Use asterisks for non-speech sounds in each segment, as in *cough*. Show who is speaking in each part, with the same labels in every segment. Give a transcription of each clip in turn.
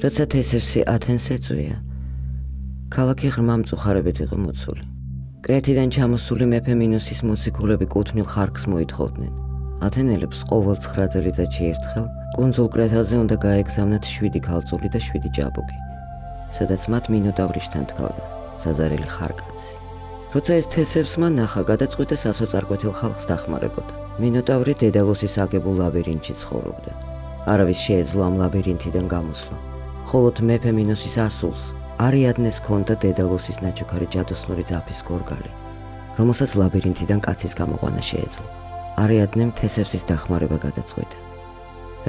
Speaker 1: როცა თესევსი ათენს ეწვია, ქალაქი ღრმა მწუხარებით იყო მოცული. კრეტიდან ჩამოსული მეფე მინოსის მოციქულები კუთვნილ ხარკს მოითხოვდნენ. ათენელებს ყოველ 9 წელიწადში ერთხელ კონძულ კრეტაზე უნდა გაეგზავნათ 7 ქალწული და 7 ჭაბუკი, სადაც მათ მინოტავრიშთან თქავდა საზარელი ხარკაცი. როცა ეს თესევსმა ნახა, გადაწყვიტა სასოწარკვეთილ ხალხს დახმარებოდა. მინოტავრი დედალოსის აგებულ ლაბირინთში ცხოვრობდა. არავის შეეძლო ამ ლაბირინთიდან გამოსვლა. ხოლო მეფე მინოსის ასულს არიადნეს კონდა დედალოსის ნაჩუქარი ჯადოსნური ძაფის გორგალი, რომელსაც ლაბირინთიდან კაცის გამოყვანა შეეძლო. არიადნემ თესევსის დახმარება გადაწყვიტა.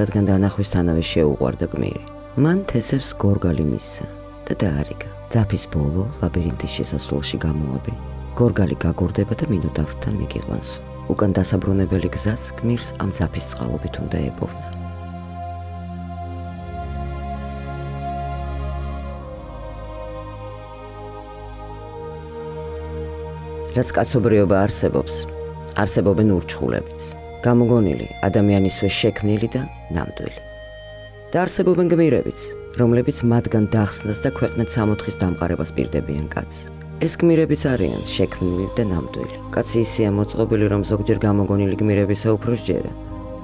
Speaker 1: რადგან დანახვისთანავე შეუყვარდა გმირი. მან თესევს გორგალი მისცა და დაარიგა. ძაფის ბოლო ლაბირინთის შესასვლელში გამოაბი. გორგალი გაგორდება და მინოტავრთან მიგიყვანს. უკან დასაბრუნებელი გზაც გმირს ამ ძაფის წყალობით უნდა ეპოვნა. რაც კაცობრიობა არსებობს, არსებობენ ურჩხულებიც. გამოგონილი, ადამიანისვე შექმნილი და ნამდვილი. და არსებობენ გმირებიც, რომლებიც მათგან დახსნას და ქვეყნად სამოთხის დამყარებას პირდებიან კაცს. ეს გმირებიც არიან შექმნილი და ნამდვილი. კაცი ისეა მოწყობილი, რომ ზოგჯერ გამოგონილი გმირებისა უფრო შეერა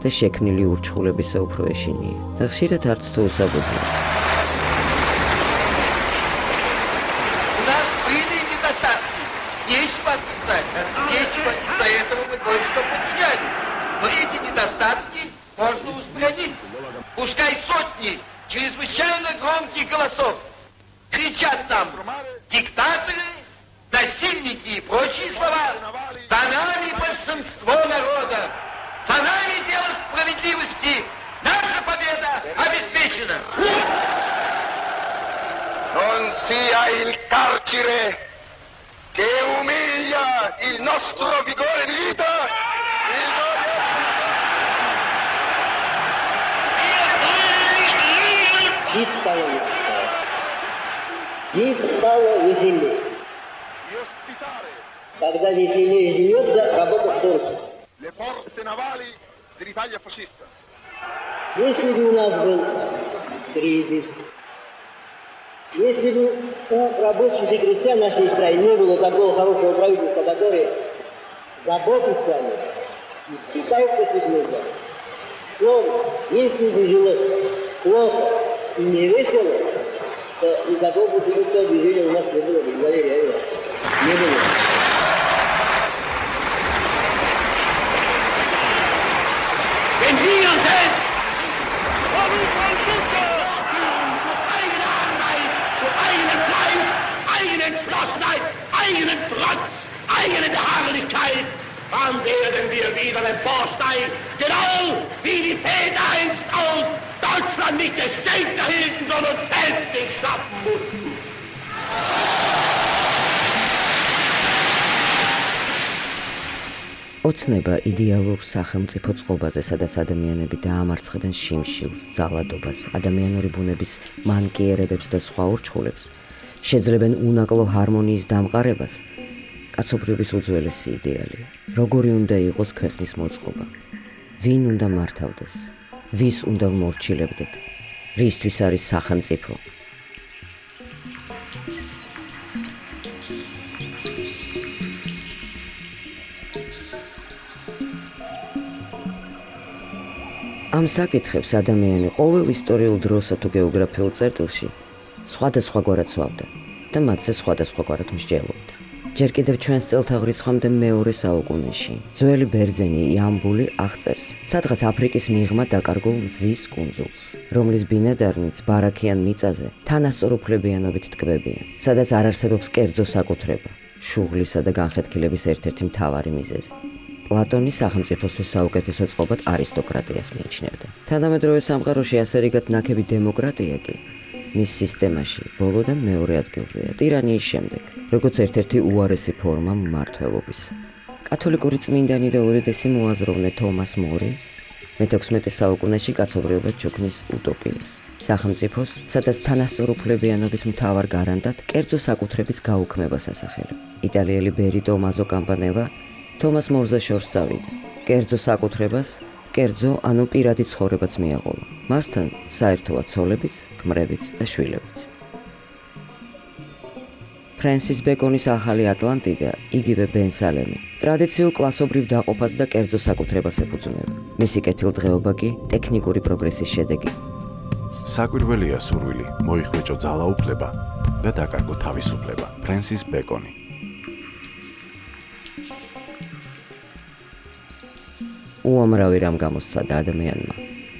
Speaker 1: და შექმნილი ურჩხულებისა უფრო ეშინია. და ხშირად არც თუ უსაბუთია.
Speaker 2: Если бы у нас был кризис, если бы у рабочих и крестьян нашей страны не было такого хорошего правительства, которое заботится о них и считается с людьми, словом, если бы жилось плохо и не весело, то никакого путеводного движения у нас не было бы, заверяю вас. Не было.
Speaker 3: Wenn wir eigenen Trotz, eigene Beharrlichkeit, dann werden wir wieder emporsteigen, genau wie die Väter einst auch Deutschland nicht Selbst erhielten, sondern selbst nicht schaffen mussten.
Speaker 1: ოცნება იდეალურ სახელმწიფო წყობაზე, სადაც ადამიანები დაამარცხებენ შიმშილს, ძალადობას, ადამიანური ბუნების მანკიერებებს და სხვა ურჩხულებს, შეძლებენ უნაკლო ჰარმონიის დამყარებას. კაცობრიობის უძველესი იდეალია. როგორი უნდა იყოს ქვეყნის მოწყობა? ვინ უნდა მართავდეს? ვის უნდა მორჩილებდეთ? ვისთვის არის სახელმწიფო? ამ საკითხებს ადამიანი ყოველ ისტორიულ დროსა თუ გეოგრაფიულ წერტილში სხვადასხვაგვარად სვავდა და მათზე სხვადასხვაგვარად მსჯელობდა. ჯერ კიდევ ჩვენს წელთაღრიცხვამდე მეორე საუკუნეში ძველი ბერძენი იამბული აღწერს სადღაც აფრიკის მიღმა დაკარგულ მზის კუნძულს, რომლის ბინადარნიც ბარაქიან მიწაზე თანასწორუფლებიანობით ტკბებიან, სადაც არ არსებობს კერძო საკუთრება, შუღლისა და განხეთქილების ერთ-ერთი მთავარი მიზეზი. პლატონი სახელმწიფოსთვის საუკეთესო წყობად არისტოკრატიას მიიჩნევდა. თანამედროვე სამყაროში ასე რიგად ნაკები დემოკრატია კი მის სისტემაში ბოლოდან მეორე ადგილზეა ტირანიის შემდეგ, როგორც ერთ-ერთი უარესი ფორმა მმართველობის. კათოლიკური წმინდანი და უდიდესი მოაზროვნე თომას მორი მე-16 საუკუნეში კაცობრიობას ჩუქნის უტოპიას. სახელმწიფოს, სადაც თანასწორუფლებიანობის მთავარ გარანტად კერძო საკუთრების გაუქმებას ასახელებ. იტალიელი ბერი ტომაზო კამპანელა თომას მორზე შორს წავიდა. კერძო საკუთრებას კერძო, ანუ პირადი ცხოვრებაც მიაღოლა. მასთან საერთოა ცოლებიც, გმრებიც და შვილებიც. ფრენსის ბეკონის ახალი ატლანტიდა, იგივე ბენ სალემი, ტრადიციულ კლასობრივ დაყოფას და კერძო საკუთრებას ეფუძნება. მისი კეთილდღეობა კი ტექნიკური პროგრესის შედეგი.
Speaker 4: საკვირველია სურვილი, მოიხვეჭო ძალაუფლება და დაკარგო თავისუფლება. ფრენსის ბეკონი.
Speaker 1: უამრავი რამ გამოსცადა ადამიანმა,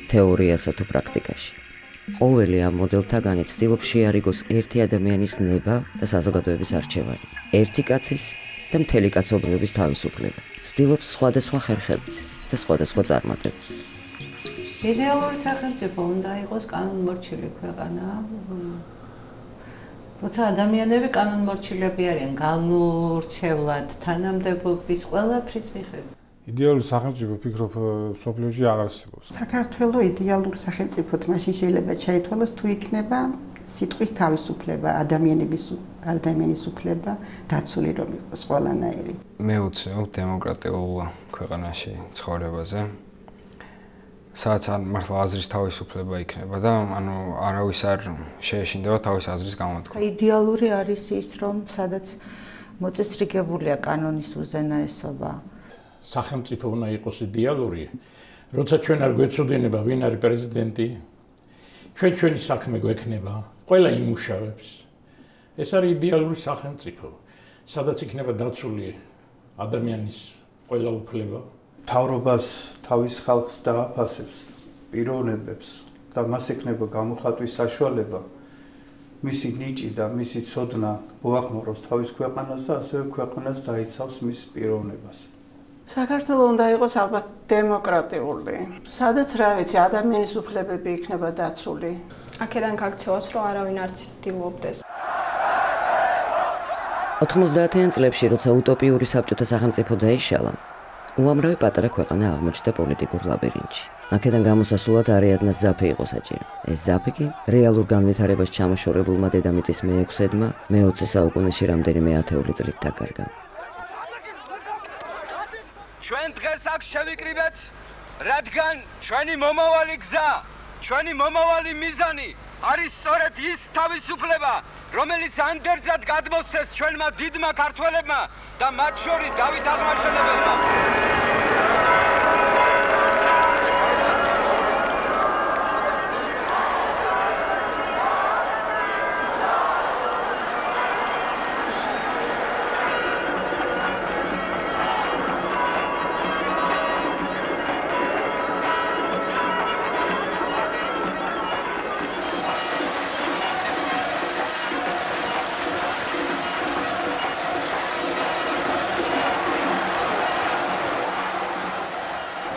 Speaker 1: თეორიასა თუ პრაქტიკაში. ყოველი ამ მოდელთაგანი ცდილობს შეარიგოს ერთი ადამიანის ნება და საზოგადოების არჩევანი, ერთი კაცის და მთელი კაცობრიობის თავისუფლება. ცდილობს სხვადასხვა ხერხებით და სხვადასხვა წარმატებით.
Speaker 5: იდეალური სახელმწიფო უნდა იყოს კანონმორჩილი ქვეყანა. როცა ადამიანები კანონმორჩილები არიან, განურჩევლად თანამდებობის ყველაფრის მიხედვით.
Speaker 6: იდეალური სახელმწიფო ფიქრობ სოფლიოში არ არსებობს.
Speaker 7: საქართველოს იდეალური სახელმწიფო მაშინ შეიძლება ჩაითვალოს თუ იქნება სიტყვის თავისუფლება, ადამიანების ადამიანის უფლება დაცული რომ იყოს ყველანაირი.
Speaker 8: მე უცნაურ დემოკრატიულ ქვეყანაში ცხოვრებაზე. სადაც ან მართლა აზრის თავისუფლება იქნება და ანუ არავის არ შეეშინდება თავის აზრის გამოთქმა.
Speaker 7: იდეალური არის ის რომ სადაც მოწესრიგებულია კანონის უზენაესობა.
Speaker 9: სახელმწიფო უნდა იყოს იდეალური. როცა ჩვენ არ გვეცოდინება ვინ არის პრეზიდენტი, ჩვენ ჩვენი საქმე გვექნება, ყველა იმუშავებს. ეს არის იდეალური სახელმწიფო, სადაც იქნება დაცული ადამიანის ყველა უფლება.
Speaker 10: თავრობას თავის ხალხს დააფასებს, პიროვნებებს და მას ექნება გამოხატვის საშუალება მისი ნიჭი და მისი ცოდნა მოახმაროს თავის ქვეყანას და ასევე ქვეყანას დაიცავს მის პიროვნებას.
Speaker 5: საქართველო უნდა იყოს ალბათ დემოკრატიული, სადაც რა ვიცი, ადამიანის უფლებები იქნება დაცული.
Speaker 11: აქედან გაქცევას, რომ არავინ არ ცდილობდეს.
Speaker 1: 90-იან წლებში, როცა უტოპიური საბჭოთა სახელმწიფო დაიშალა, უამრავი პატარა ქვეყანა აღმოჩნდა პოლიტიკურ ლაბირინთში. აქედან გამოსასულად არეადნას ზაფი იყო საჭირო. ეს ზაფი კი რეალურ განვითარებას ჩამოშორებულმა დედამიწის მე-6-ედმა მე-20 საუკუნეში რამდენიმე ათეული წლით დაკარგა.
Speaker 12: ჩვენ დღეს აქ შევიკრიბეთ, რადგან ჩვენი მომავალი გზა, ჩვენი მომავალი მიზანი არის სწორედ ის თავისუფლება, რომელიც ანდერძად გადმოსცეს ჩვენმა დიდმა ქართველებმა და მათ შორის დავით აღმაშენებელმა.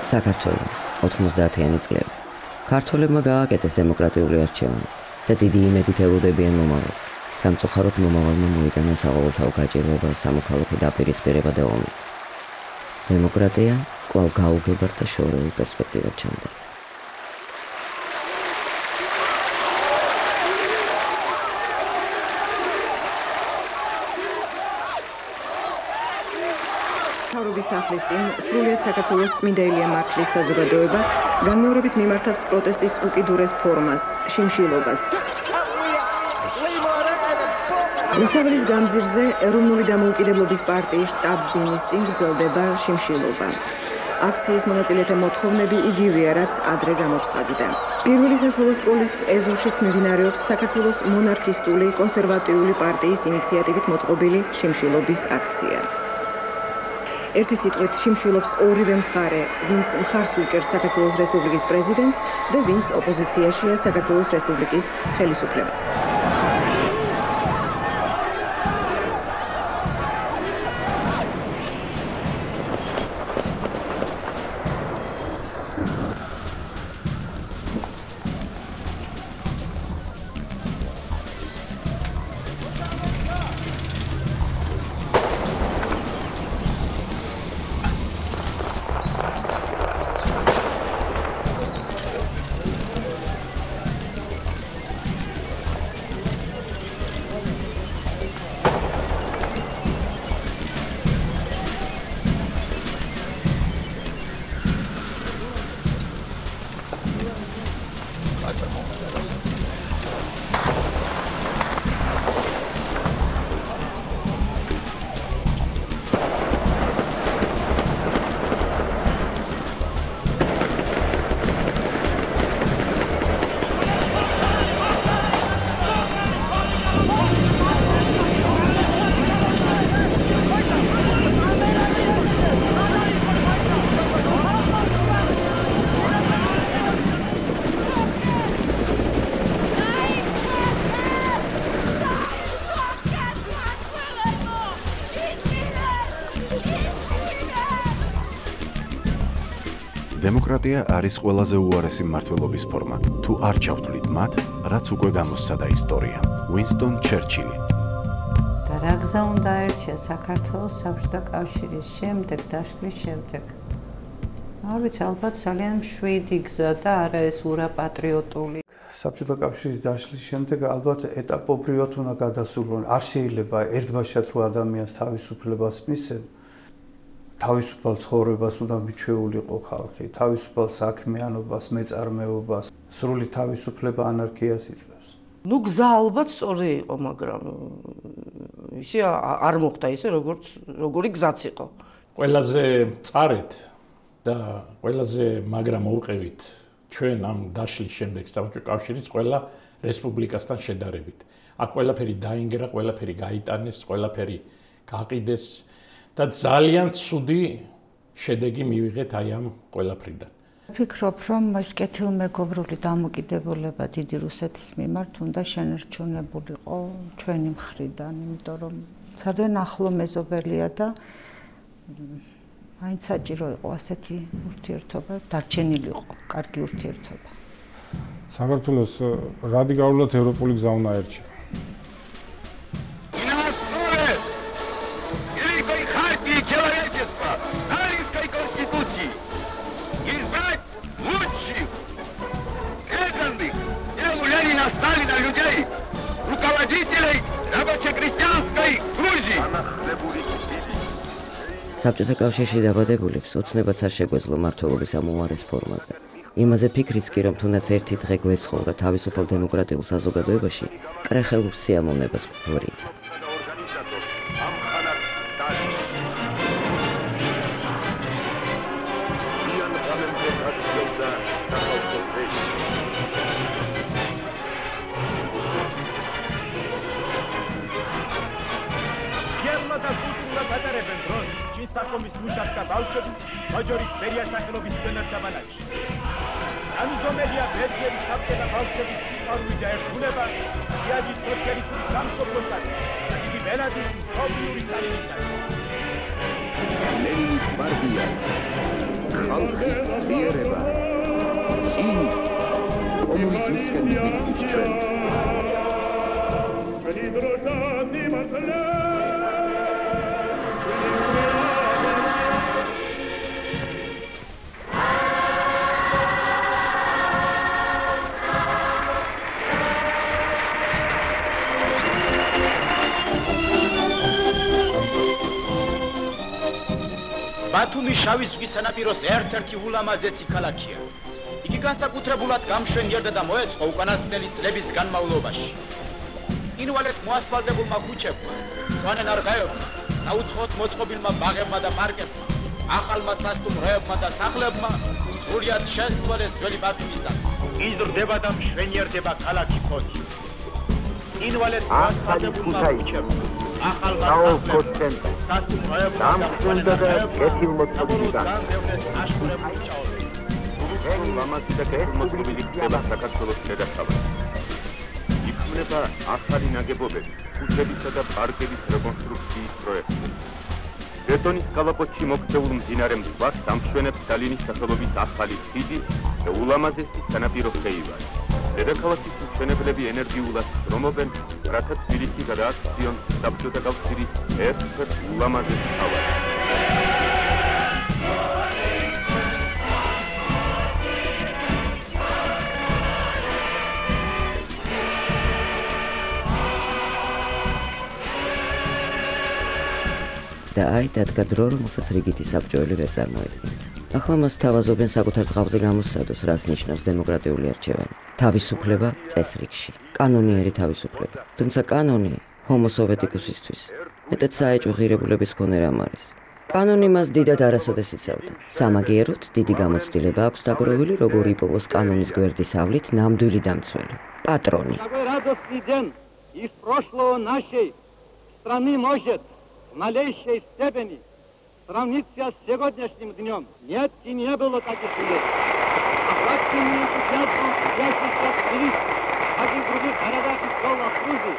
Speaker 1: საქართველოს 90-იანი წლები. ქართველებმა გააკეთეს დემოკრატიული არჩევანი და დიდი იმედით ელოდებიან მომავალს. სამწუხაროდ მომავალმა მოიტანა საყოველთაო გაჭირვება, სამოქალაქო დაპირისპირება და ომი. დემოკრატია კვლავ გაუგებარ და შორეულ პერსპექტივად ჩანდა.
Speaker 13: მთავრობის სახლის წინ სრულიად საქართველოს წმინდა ილია მართლის საზოგადოება განმეორებით მიმართავს პროტესტის უკიდურეს ფორმას შიმშილობას რუსთავის გამზირზე ეროვნული დამოუკიდებლობის პარტიის შტაბ-ბინის წინ გრძელდება შიმშილობა აქციის მონაწილეთა მოთხოვნები იგივეა, რაც ადრე გამოცხადდა. პირველი საშუალო სკოლის ეზოშიც მიმდინარეობს საქართველოს მონარქისტული კონსერვატიული პარტიის ინიციატივით მოწყობილი შიმშილობის აქცია. ერთი სიტყვით შიმშილობს ორივე მხარე, ვინც მხარს უჭერს საქართველოს რესპუბლიკის პრეზიდენტს და ვინც ოპოზიციაშია საქართველოს რესპუბლიკის ხელისუფლებამ.
Speaker 4: დემოკრატია არის ყველაზე უარესი მმართველობის ფორმა. თუ არ ჩავთვლით მათ, რაც უკვე გამოსცადა ისტორიამ. უინსტონ ჩერჩილი.
Speaker 14: და რა გზა უნდა ერჩია საქართველოს საბჭოთა კავშირის შემდეგ დაშლის შემდეგ? არ ვიცი, ალბათ ძალიან შვიდი გზა და არა ეს ურაპატრიოტული.
Speaker 10: საბჭოთა კავშირის დაშლის შემდეგ ალბათ ეტაპობრივად უნდა გადასულონ. არ შეიძლება ერთბაშად რო ადამიანს თავისუფლებას მისცენ. თავისუფალ ცხოვრებას უნდა მიჩვეულიყო ხალხი, თავისუფალ საქმიანობას, მეწარმეობას, სრული თავისუფლება ანარქიას იწვევს.
Speaker 15: ნუ გზა ალბათ სწორი იყო, მაგრამ ისე არ მოხდა ისე, როგორც როგორი გზაც იყო.
Speaker 9: ყველაზე წარეთ და ყველაზე მაგრამ მოუყევით ჩვენ ამ დაშლის შემდეგ საბჭოთა კავშირის ყველა რესპუბლიკასთან შედარებით. აქ ყველაფერი დაინგრა, ყველაფერი გაიტანეს, ყველაფერი გაყიდეს. და ძალიან ცუდი შედეგი მივიღეთ აი ამ ყველაფრიდან.
Speaker 14: ფიქრობ, რომ ეს კეთილმეგობრული დამოკიდებულება დიდი რუსეთის მიმართ უნდა შენერჩუნებულიყო ჩვენი მხრიდან, იმიტომ რომ ძალიან ახლო მეზობელია და აიც საჭირო იყო ასეთი ურთიერთობა, დარჩენილიყო კარგი ურთიერთობა.
Speaker 5: საქართველოს რადიკალურად ევროპული გზა უნდა ერჩია.
Speaker 1: საბჭოთა კავშირში დაბადებულებს ოცნებაც არ შეგვეძლო მართლობის ამ უარეს ფორმაზე. იმაზე ფიქრიც კი რომ თუნდაც ერთი დღე გვეცხოვრა თავისუფალ დემოკრატიულ საზოგადოებაში, კრეხელურ სიამოვნებას გვქორიდა.
Speaker 16: ბავშვები მაჯორის ბერია სახელობის პენერტაბანაში. ამიტომედია ბერგერი საბჭოთა ბავშვების სიყვარული და ერთგუნება იადის სოციალისტური სამშობლოსთან იგი ბელადის სოციალური სტალინისთან. ლენის პარტია ხალხის ძიერება წინ კომუნიზმისკენ მიდიჭენ ჩვენ. Veni drogati matlea ბათუმი შავი ზღვის სანაპიროს ერთ-ერთი ულამაზესი ქალაქია. იგი განსაკუთრებულად გამშვენიერდა და მოეწყო უკანასკნელი წლების განმავლობაში. ინვალეთ მოასფალტებულმა ქუჩებმა, სვანენ არღაებმა, საუცხოოდ მოწყობილმა ბაღებმა და პარკებმა, ახალმა სასტუმროებმა და სახლებმა სრულად შესწვალეს ძველი ბათუმისა. იზრდება და მშვენიერდება ქალაქი ფოთი. ინვალეთ მოასფალტებულმა ქუჩებმა
Speaker 17: ახალმა კოსტენტა დამხუნდა და კეთილმოწყობილიდან
Speaker 16: ეს მამაცი და კეთილმოწყობილი ხდება საქართველოს შედართავად იქმნება ახალი ნაგებობები ქუჩებისა და პარკების რეკონსტრუქციის პროექტი. ბეტონის კალაპოჩი მოქცეულ მდინარე მწვას სამშვენებს სტალინის სახელობის ახალი ხიდი და ულამაზესი სანაპირო ხეივარი. დედაქალაქის მშენებლები ენერგიულად რომობენ, რათა თბილისი გადააქციონ საბჭოთა კავშირის ერთ-ერთ ულამაზეს ქალაქს.
Speaker 1: და აი დადგა დრო, რომელსაც რიგითი საბჭოელი ვერ წარმოედგენდა. ახლა მას თავაზობენ საკუთარ წყალზე გამოსცადოს, რაც ნიშნავს დემოკრატიული არჩევანი. თავისუფლება წესრიგში, კანონიერი თავისუფლება. თუმცა კანონი homo soveticus-ისთვის მეტად საეჭვო ღირებულების მქონე რამ არის. კანონი მას დიდად არასოდეს იცავდა. სამაგიეროდ დიდი გამოცდილება აქვს დაგროვილი, როგორ იპოვოს კანონის გვერდის ავლით ნამდვილი დამცველი. პატრონი.
Speaker 18: из прошлого нашей страны может в малейшей степени сравниться с сегодняшним днем. Нет и не было таких лет. Охваченные энтузиазмом трудящихся активистов, как и в других городах и школах Грузии,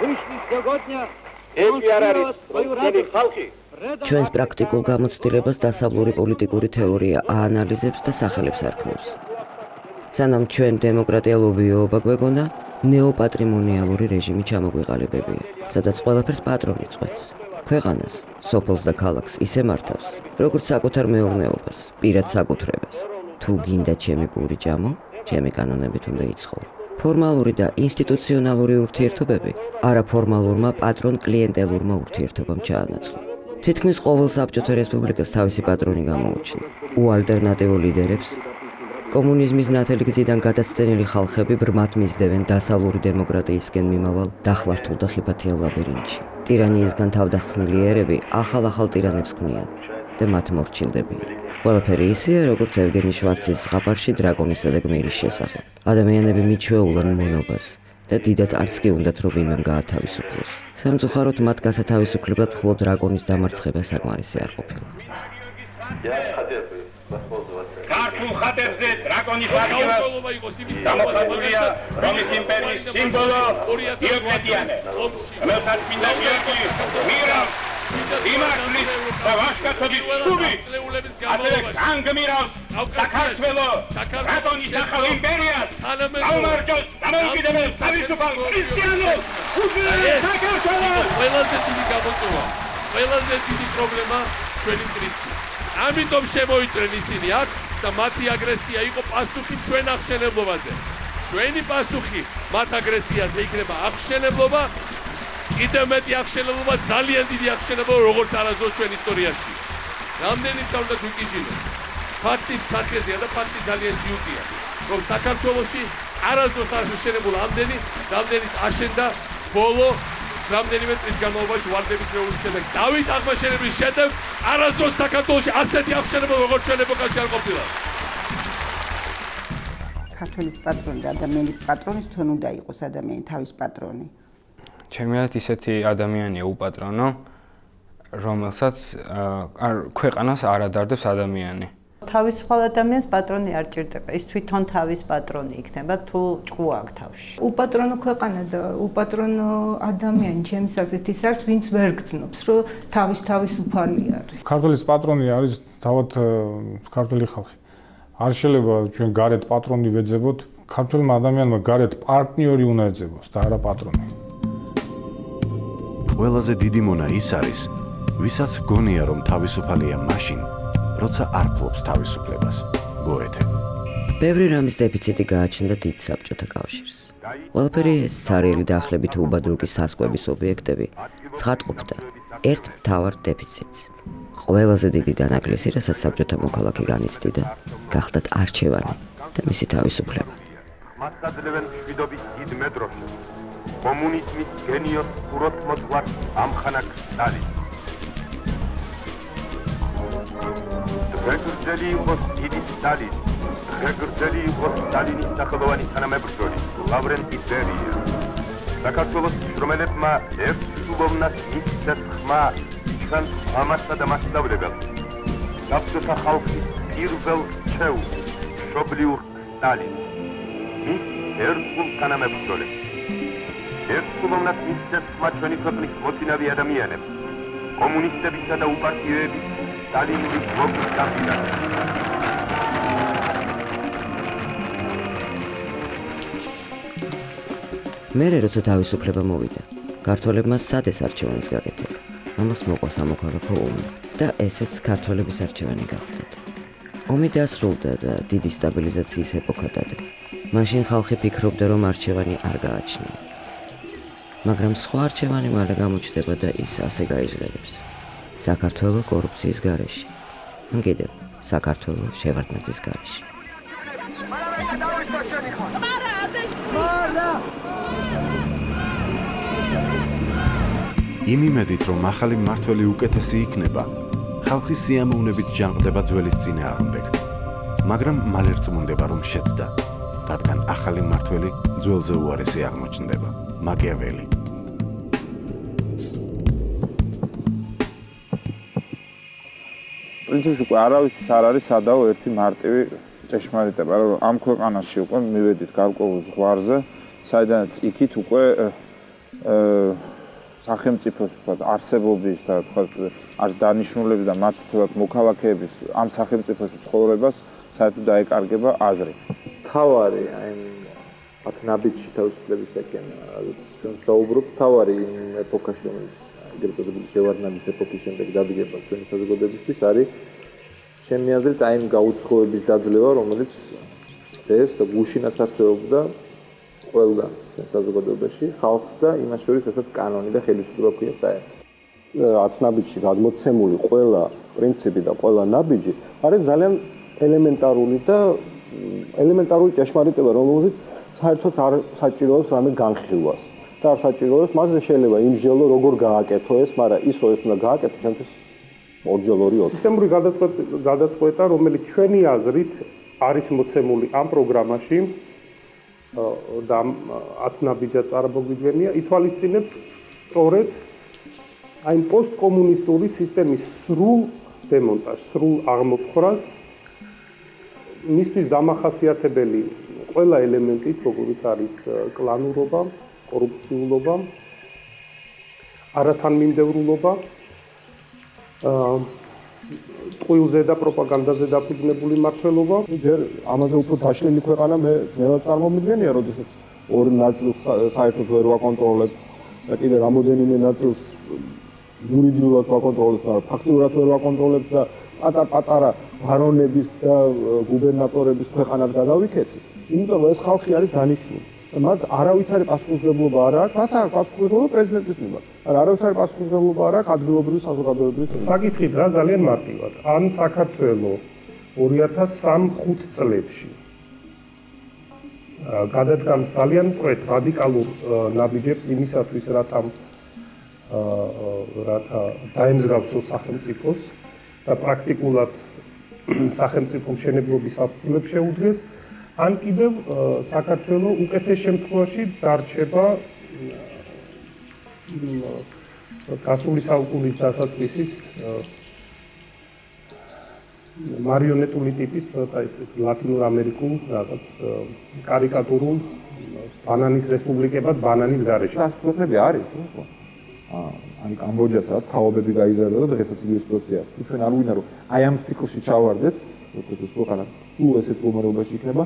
Speaker 18: вышли сегодня
Speaker 16: ეს არ არის რუსული ხალხი
Speaker 1: ჩვენს პრაქტიკულ გამოცდილებას დასავლური პოლიტიკური თეორია აანალიზებს და სახელებს არქმევს. სანამ ჩვენ დემოკრატია ლობიოობა გვეგონა, ნეოპატრიმონიალური რეჟიმი ჩამოგვიყალიბებია, სადაც ყველაფერს პატრონი წვეთს. ქვეყანას, სოფელს და ქალაქს ისე მართავს, როგორც საკუთარ მეურნეობას, პირად საკუთრებას. თუ გინდა ჩემი პური ჭამო, ჩემი კანონებით უნდა იცხოვრო. ფორმალური და ინსტიტუციონალური ურთიერთობები არაფორმალურმა პატრონ-კლიენტელურმა ურთიერთობამ ჩაანაცვლა. თითქმის ყოველ საბჭოთა რესპუბლიკას თავისი პატრონი გამოუჩნდა. უალტერნატიულ ლიდერებს კომუნიზმის ნათელი გზიდან გადაცდენილი ხალხები ბრმად მისდევენ დასავლური დემოკრატიისკენ მიმავალ დახლართულ და ხიფათიან ლაბირინთში. ტირანიისგან თავდახსნილი ერები ახალ-ახალ ტირანებს ქმნიან და მათ მორჩილდებიან. ყველაფერი ისეა, როგორც ევგენი შვარცის ზღაპარში დრაკონისა და გმირის შესახებ. ადამიანები მიჩვეულან მონობას და დიდად არც კი უნდათ რომ ვინმე გაათავისუფლოს. სამწუხაროდ მათ გასათავისუფლებლად მხოლოდ დრაკონის დამარცხება საკმარისი არ ყოფილა.
Speaker 3: ქართულ ხატებზე დრაკონის ადგილას გამოხატულია რომის იმპერიის სიმბოლო დიოკლეტიანე, რომელსაც მინდა გიორგი მირავს იმართლის და ვაშკაცობის შუბი. ასევე განგმირავს საქართველოს დრაკონის ახალ იმპერიას გამარჯოს დამოუკიდებელ თავისუფალ ქრისტიანულ უძლეს საქართველოს.
Speaker 19: ყველაზე დიდი გამოწვევა ყველაზე დიდი პრობლემა ჩვენი ქრისტე ამიტომ შემოიჭრენ ისინი აქ და მათი აგრესია იყო პასუხი ჩვენ აღშენებლობაზე. ჩვენი პასუხი მათ აგრესიაზე იქნება აღშენებლობა, კიდევ მეტი აღშენებლობა, ძალიან დიდი აღშენებლობა, როგორც არასდროს ჩვენ ისტორიაში. რამდენიც არ უნდა გვიკიჟინო. ფაქტი სახეზეა და ფაქტი ძალიან ჯიუტია, რომ საქართველოში არასდროს არ აღშენებულა ამდენი, რამდენიც აშენდა ბოლო რამდენიმე წლის განმავლობაში ვარდების რევოლუციის შემდეგ დავით აღმაშენებლის შემდეგ არასდროს საქართველოში ასეთი აღშენება როგორც ჩვენ ეპოქაში არ ყოფილა.
Speaker 7: ქართლის პატრონი და ადამიანის პატრონის თუნ უნდა იყოს ადამიანი თავის პატრონი.
Speaker 8: ჩემი აზრით ისეთი ადამიანია უპატრონო, რომელსაც არ ქვეყანას არ ადარდებს ადამიანი.
Speaker 14: თავისუფალ ადამიანს პატრონი არ ჭირდება. ის თვითონ თავის პატრონი იქნება თუ ჭკუ აქვს თავში.
Speaker 20: უპატრონო ქვეყანა და უპატრონო ადამიანი ჩემს აზრით ის არის, ვინც ვერ გძნობს, რომ თავის თავისუფალი არის.
Speaker 6: ქართლის პატრონი არის თავად ქართული ხალხი. არ შეიძლება ჩვენ გარეთ პატრონი ვეძებოთ, ქართულმა ადამიანმა გარეთ პარტნიორი უნდა ეძებოს და არა პატრონი.
Speaker 4: ყველაზე დიდი მონა ის არის, ვისაც გონია რომ თავისუფალია მაშინ, როცა არ ფლობს თავისუფლებას. გოეთე.
Speaker 1: ბევრი რამის დეფიციტი გააჩნდა დიდ საბჭოთა კავშირს. ყველაფერი ეს цаრიელი დახლები თუ უბადრუკის სასკვების ობიექტები ცხადყოფდა ერთ მთავარ დეფიციტს. ყველაზე დიდი დანაკლისი, რასაც საბჭოთა მოქალაქე განიცდიდა, გახდათ არჩევანი და მისი თავისუფლება.
Speaker 21: მასაძლევენ შვიდობის დიდ მეტროში. კომუნიზმის გენიოს ფუროთ მოძღვარ ამხანაკ სტალინს. რეგრძელი იყო დიდი სტალინი რეგრძელი იყო სტალინის სახელოვანი თანამებრძოლი ლავრენტი ბერია საქართველოს შრომელებმა ერთ სულოვნას მისცეს ხმა ჩვენ ამასა და მასწავლებელს გაბრძოთა ხალხის პირველ ჩეუ შობლიურ სტალინს მის ერთგულ თანამებრძოლებს ერთ სულოვნას მისცეს ხმა ჩვენი ქვეყნის მოწინავე ადამიანებს კომუნისტებისა და უპარტიოების სტალინური ბლოკის კაპიტანი.
Speaker 1: მე როცა თავისუფლება მოვიდა, ქართველებმა სადეს არჩევანის გაკეთება. ამას მოყვა სამოქალაქო ომი და ესეც ქართველების არჩევანი გახდათ. ომი დასრულდა და დიდი სტაბილიზაციის ეპოქა დადგა. მაშინ ხალხი ფიქრობდა, რომ არჩევანი არ გააჩნია. მაგრამ სხვა არჩევანი მალე გამოჩნდება და ის ასე გაიჟღერებს. საქართველოს კორუფციის გარეშე. კიდევ საქართველოს შევარდნაძის გარეშე.
Speaker 4: იმიმედით რომ ახალი მართველი უკეთესი იქნება, ხალხი სიამოვნებით ჯანყდება ძველის წინააღმდეგ. მაგრამ მალე რწმუნდება რომ შეცდა, რადგან ახალი მართველი ძველზე უარესი აღმოჩნდება. მაგიაველი
Speaker 22: პრინციპში უკვე არავის არ არის სადაო ერთი მარტივი ჭეშმარიტება, რომ ამ ქვეყანაში უკვე მივედით გარკვეულ ზღვარზე, საიდანაც იქით უკვე სახელმწიფოს თქვა არსებობის და თქვა არ დანიშნულების და მათ თქვა მოქალაქეების ამ სახელმწიფოში ცხოვრებას საერთოდ დაეკარგება აზრი.
Speaker 23: თავარი აი აქ ნაბიჯი თავისუფლების ეკენ ჩვენ საუბრობთ თავარი იმ ეპოქაში რომელიც ეგრეთ შევარდნაძის ეპოქის შემდეგ დადგება ჩვენი საზოგადოებისთვის არის ჩემი აზრით აი იმ გაუცხოების დაძლევა რომელიც ეს გუშინაც არსებობდა ყველგან საზოგადოებაში ხალხს და იმას შორის რასაც კანონი და ხელისუფლება ქვია საერთოდ. აცნაბიჯში გადმოცემული ყველა პრინციპი და ყველა ნაბიჯი არის ძალიან ელემენტარული და ელემენტარული ჭეშმარიტება, რომელზეც საერთოდ არ საჭიროებს რამე განხილვას. არ საჭიროებს, მასზე შეიძლება იმჟელო როგორ გააკეთო ეს, მაგრამ ის რო ეს უნდა გააკეთო, შემთხვევით ორჯოლორი ორი.
Speaker 24: სისტემური გადაწყვეტა, რომელიც ჩვენი აზრით არის მოცემული ამ პროგრამაში, და ათნაბიჯა წარმოგიდგენია ითვალისწინებს სწორედ აი პოსტკომუნისტური სისტემის სრულ დემონტაჟს, სრულ აღმოფხრას მისთვის დამახასიათებელი ყველა ელემენტი, როგორიც არის კლანურობა, კორუფციულობა, არათანმიმდევრულობა, აა ტყუილზე და პროპაგანდაზე დაფუძნებული მართლობა.
Speaker 25: ჯერ ამაზე უფრო დაშლილი ქვეყანა მე ძნელად წარმომიდგენია, როდესაც ორ ნაწილს საერთოდ ვერ ვაკონტროლებ და კიდე რამოდენიმე ნაწილს იურიდიულად ვაკონტროლებ და ფაქტურად ვერ ვაკონტროლებ და პატარ-პატარა ბარონების და გუბერნატორების ქვეყანად გადავიქეცი. იმიტომ ეს ხალხი არის დანიშნული. მათ არავითარი პასუხისმგებლობა არ აქვს, მათ აქვს პასუხისმგებლობა პრეზიდენტის მიმართ. არა, არავითარი პასუხისმგებლობა არ აქვს ადგილობრივი საზოგადოებრივი
Speaker 24: საკითხი რა ძალიან მარტივად. ან საქართველოს 2003-5 წლებში გადადგამს ძალიან პროექტ რადიკალურ ნაბიჯებს იმისათვის, რათა რათა დაემსგავსოს სახელმწიფოს და პრაქტიკულად *coughs* სახელმწიფო მშენებლობის საფუძვლებს შეუდგეს. ან კიდევ საქართველოს უკეთეს შემთხვევაში დარჩება გასული საუკუნის დასაწყისის მარიონეტული ტიპის ეს ლათინურ ამერიკულ რაღაც კარიკატურულ ბანანის რესპუბლიკებად ბანანის გარეშე.
Speaker 25: დასწრები არის, ხო? აა ან კამბოჯასაც თავობები გაიზარდა და დღესაც ის სიტუაცია. ჩვენ არ ვინა რომ აი ამ ციკლში ჩავარდეთ, როგორც ეს ქვეყანა სულ ესეთ მომარობაში იქნება,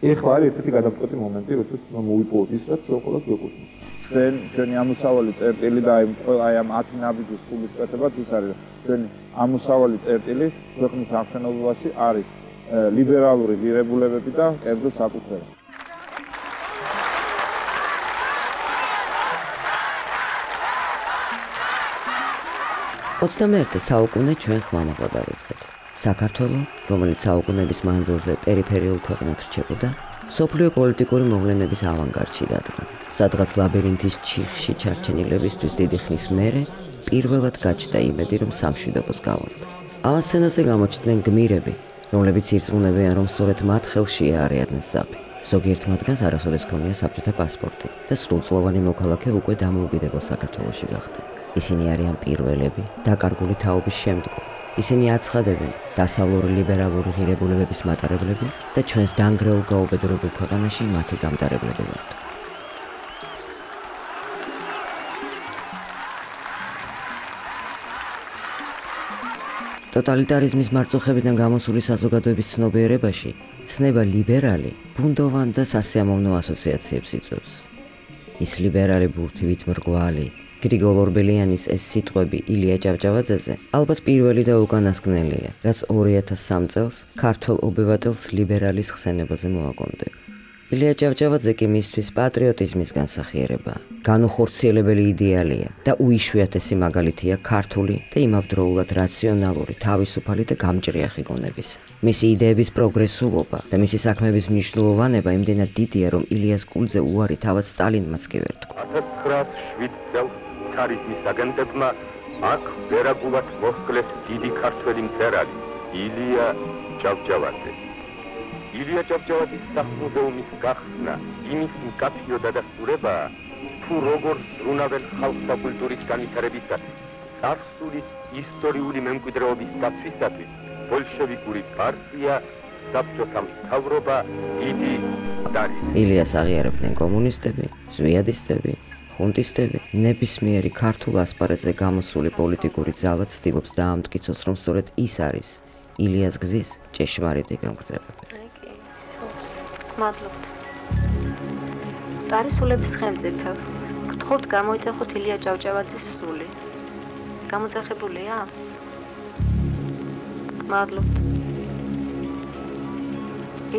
Speaker 25: ეხლა არის ერთი გადამწყვეტი მომენტი, როდესაც მოვიპოვოთ ის, რაც ყოველას ვეკუთვნით.
Speaker 22: ჩვენ ჩვენი ამოსავალი წერტილი და აი აი ამ 10 ნაბიჯის სულის წესებად ის არის ჩვენი ამოსავალი წერტილი ქვეყნის აღშენობაში არის ლიბერალური ღირებულებები და კერძო საკუთრება.
Speaker 1: 21 საუკუნე ჩვენ ხმამაღლა დავიწყეთ. საქართველო, რომელიც საუკუნეების მანძილზე პერიფერიულ ქვეყნად რჩებოდა, სოფლიო პოლიტიკური მოვლენების ავანგარდში დადგა. სადღაც ლაბირინთის ჩიხში ჩარჩენილებისთვის დიდი ხნის მერე პირველად გაჩნდა იმედი, რომ სამშვიდობოს გავალთ. ამ სცენაზე გამოჩნდნენ გმირები, რომლებიც ირწმუნებიან, რომ სწორედ მათ ხელშია არიადნეს ზაფი. ზოგიერთ მათგანს არასოდეს ქონია საბჭოთა პასპორტი და სრულწლოვანი მოქალაქე უკვე დამოუკიდებელ საქართველოში გახდა. ისინი არიან პირველები, დაკარგული თაობის შემდგომ, ისინი აცხადებენ დასავლური ლიბერალური ღირებულებების მატარებლები და ჩვენს დანგრეულ გაუბედურებულ ქვეყანაში მათი გამდარებლები ვართ. ტოტალიტარიზმის მარწუხებიდან გამოსული საზოგადოების ცნობიერებაში ცნება ლიბერალი ბუნდოვან და სასიამოვნო ასოციაციებს იწვევს. ის ლიბერალი ბურთივით მრგვალი, გრიგოლ ორბელიანის ეს სიტყვები ილია ჭავჭავაძეზე ალბათ პირველი და უკანასკნელია, რაც 2003 წელს ქართულ ობევადელს ლიბერალის ხსენებაზე მოაგონდა. ილია ჭავჭავაძე კი მისთვის პატრიოტიზმის განსახიერება, განუხორციელებელი იდეალია და უიშვიათესი მაგალითია ქართული და იმავდროულად რაციონალური, თავისუფალი და გამჭრიახი გონების. მისი იდეების პროგრესულობა და მისი საქმეების მნიშვნელოვანება იმდენად დიდია, რომ ილიას კულძე უარი თავად სტალინმაც კი ვერ თქვა.
Speaker 21: 1907 წელს ქარიზმის აგენტებმა აქ ვერაგულად მოსკლეს დიდი ქართველი მწერალი ილია ჯავჯავაძე. ილია ჯავჯავაძის სახელმწიფოების გახსნა იმის მკაფიო დადასტურება თუ როგორ ზრუნავენ ხალხს და კულტურის განვითარებისათვის, ქართული ისტორიული მემკვიდრეობის დაცვისათვის, ბოლშევიკური პარტია საბჭოთა მთავრობა დიდი დარი.
Speaker 1: ილიას აღიარებდნენ კომუნისტები, ზვიადისტები, ხუნტისტები ნებისმიერი ქართულ ასპარეზზე გამოსული პოლიტიკური ძალა ცდილობს დაამტკიცოს, რომ სწორედ ის არის ილიას გზის ჭეშმარიტი გამგრძელებელი.
Speaker 26: მადლობთ. ტარისულების ხელმწიფე. გთხოვთ გამოიწეხოთ ილია ჭავჭავაძის სული. გამოძახებულია? მადლობთ.